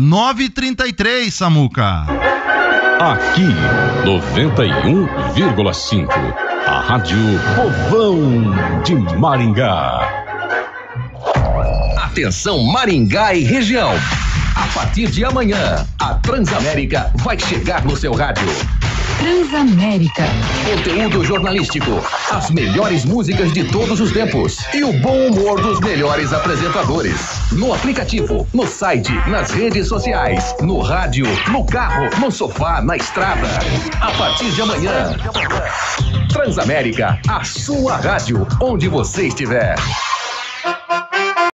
933, Samuca. Aqui, 91,5. A Rádio Povão de Maringá. Atenção Maringá e região. A partir de amanhã, a Transamérica vai chegar no seu rádio. Transamérica. Conteúdo jornalístico, as melhores músicas de todos os tempos e o bom humor dos melhores apresentadores. No aplicativo, no site, nas redes sociais, no rádio, no carro, no sofá, na estrada. A partir de amanhã. Transamérica, a sua rádio, onde você estiver.